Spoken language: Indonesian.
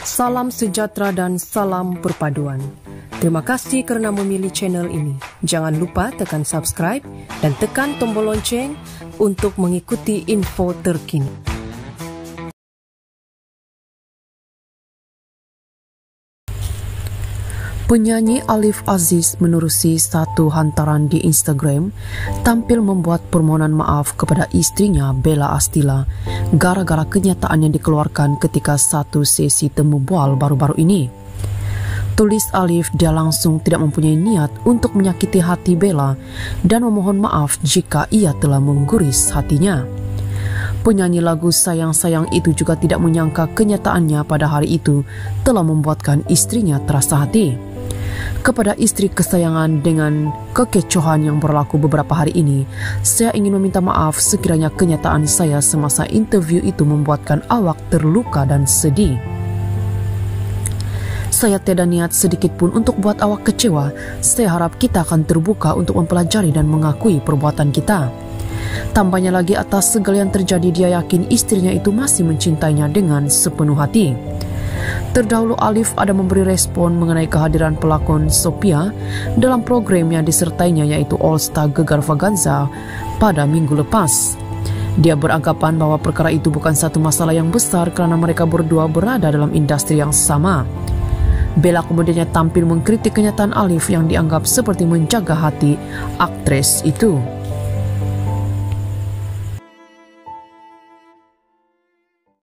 Salam sejahtera dan salam perpaduan. Terima kasih kerana memilih channel ini. Jangan lupa tekan subscribe dan tekan tombol lonceng untuk mengikuti info terkini. Penyanyi Alif Aziz menerusi satu hantaran di Instagram tampil membuat permohonan maaf kepada istrinya Bella Astila gara-gara kenyataan yang dikeluarkan ketika satu sesi temu bual baru-baru ini. Tulis Alif dia langsung tidak mempunyai niat untuk menyakiti hati Bella dan memohon maaf jika ia telah mengguris hatinya. Penyanyi lagu Sayang-Sayang itu juga tidak menyangka kenyataannya pada hari itu telah membuatkan istrinya terasa hati kepada istri kesayangan dengan kekecohan yang berlaku beberapa hari ini. Saya ingin meminta maaf sekiranya kenyataan saya semasa interview itu membuatkan awak terluka dan sedih. Saya tidak niat sedikit pun untuk buat awak kecewa. Saya harap kita akan terbuka untuk mempelajari dan mengakui perbuatan kita. Tambahnya lagi atas segala yang terjadi dia yakin istrinya itu masih mencintainya dengan sepenuh hati. Terdahulu Alif ada memberi respon mengenai kehadiran pelakon Sophia dalam program yang disertainya yaitu All Star Gegar Vaganza pada minggu lepas. Dia beranggapan bahwa perkara itu bukan satu masalah yang besar kerana mereka berdua berada dalam industri yang sama. Bella kemudiannya tampil mengkritik kenyataan Alif yang dianggap seperti menjaga hati aktris itu.